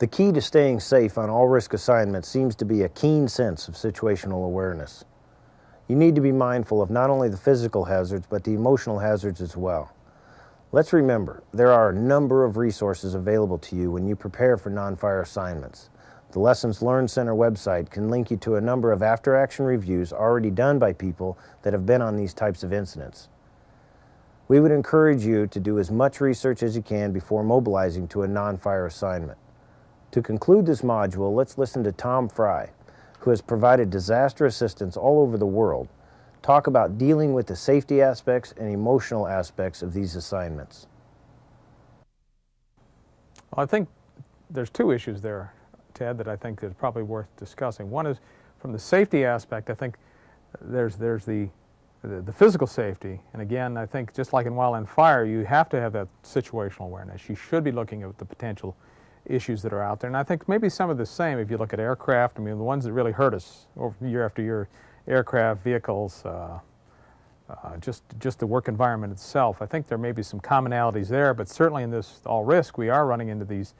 The key to staying safe on all risk assignments seems to be a keen sense of situational awareness. You need to be mindful of not only the physical hazards, but the emotional hazards as well. Let's remember, there are a number of resources available to you when you prepare for non-fire assignments. The Lessons Learned Center website can link you to a number of after-action reviews already done by people that have been on these types of incidents. We would encourage you to do as much research as you can before mobilizing to a non-fire assignment. To conclude this module, let's listen to Tom Fry, who has provided disaster assistance all over the world, talk about dealing with the safety aspects and emotional aspects of these assignments. Well, I think there's two issues there, Ted, that I think is probably worth discussing. One is from the safety aspect, I think there's, there's the, the, the physical safety. And again, I think just like in wildland fire, you have to have that situational awareness. You should be looking at the potential issues that are out there. And I think maybe some of the same if you look at aircraft. I mean, the ones that really hurt us over year after year, aircraft, vehicles, uh, uh, just, just the work environment itself. I think there may be some commonalities there, but certainly in this all risk, we are running into these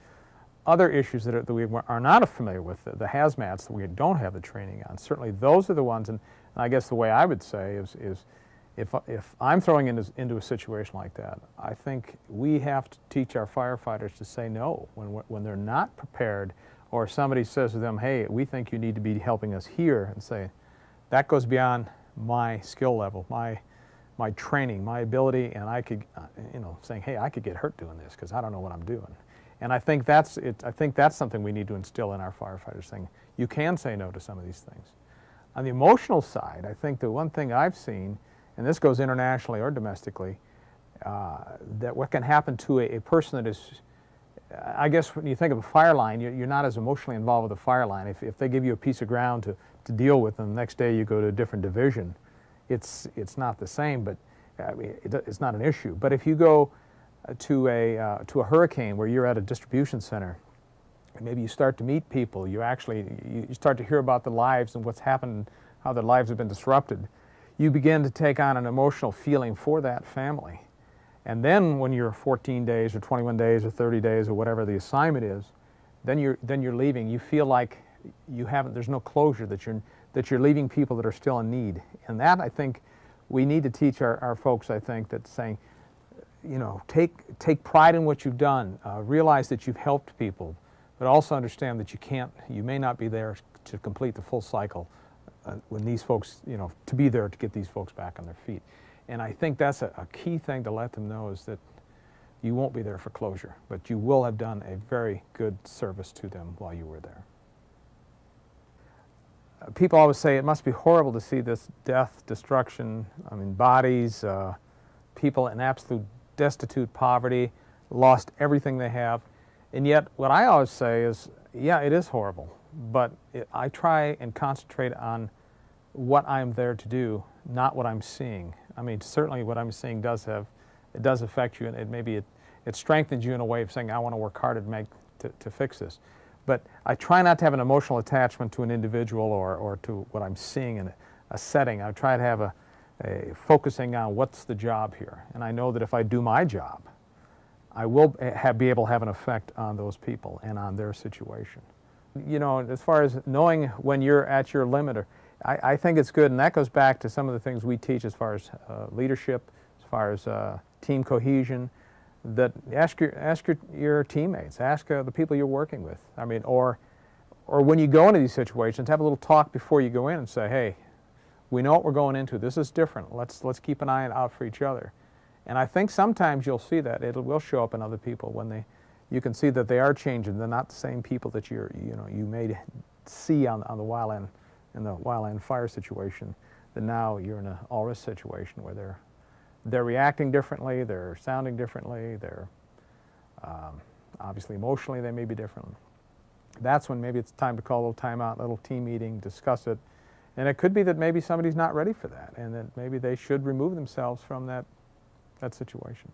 other issues that, are, that we are not familiar with, the, the, hazmats that we don't have the training on. Certainly those are the ones, and, and I guess the way I would say is, is if, if I'm throwing into, into a situation like that, I think we have to teach our firefighters to say no when, when they're not prepared or somebody says to them, hey, we think you need to be helping us here and say, that goes beyond my skill level, my, my training, my ability, and I could, you know, saying, hey, I could get hurt doing this because I don't know what I'm doing. And I think that's it, I think that's something we need to instill in our firefighters, saying you can say no to some of these things. On the emotional side, I think the one thing I've seen and this goes internationally or domestically, uh, that what can happen to a, a, person that is, I guess when you think of a fire line, you're, you're not as emotionally involved with the fire line. If, if they give you a piece of ground to, to deal with and the next day you go to a different division, it's, it's not the same, but I mean, it, it's not an issue. But if you go to a, uh, to a hurricane where you're at a distribution center, maybe you start to meet people, you actually, you start to hear about the lives and what's happened, how their lives have been disrupted you begin to take on an emotional feeling for that family. And then when you're 14 days or 21 days or 30 days or whatever the assignment is, then you're, then you're leaving. You feel like you haven't, there's no closure, that you're, that you're leaving people that are still in need. And that, I think, we need to teach our, our folks, I think, that saying, you know, take, take pride in what you've done, uh, realize that you've helped people, but also understand that you can't, you may not be there to complete the full cycle uh, when these folks, you know, to be there to get these folks back on their feet. And I think that's a, a, key thing to let them know is that you won't be there for closure, but you will have done a very good service to them while you were there. Uh, people always say it must be horrible to see this death, destruction, I mean, bodies, uh, people in absolute destitute poverty, lost everything they have. And yet, what I always say is, yeah, it is horrible but it, I try and concentrate on what I'm there to do, not what I'm seeing. I mean, certainly what I'm seeing does have, it does affect you, and it maybe it, it strengthens you in a way of saying, I want to work hard to make, to, to fix this. But I try not to have an emotional attachment to an individual or, or to what I'm seeing in a, setting. I try to have a, a focusing on what's the job here. And I know that if I do my job, I will eh, have, be able to have an effect on those people and on their situation you know, as far as knowing when you're at your limit, I, I, think it's good, and that goes back to some of the things we teach as far as uh, leadership, as far as uh, team cohesion, that ask your, ask your, your teammates, ask uh, the people you're working with. I mean, or, or when you go into these situations, have a little talk before you go in and say, hey, we know what we're going into. This is different. Let's, let's keep an eye out for each other. And I think sometimes you'll see that. It will show up in other people when they, you can see that they are changing. They're not the same people that you're, you know, you may see on, on the wildland, in the wildland fire situation, that now you're in an all-risk situation where they're, they're reacting differently, they're sounding differently, they're um, obviously emotionally they may be different. That's when maybe it's time to call a little timeout, a little team meeting, discuss it. And it could be that maybe somebody's not ready for that and that maybe they should remove themselves from that, that situation.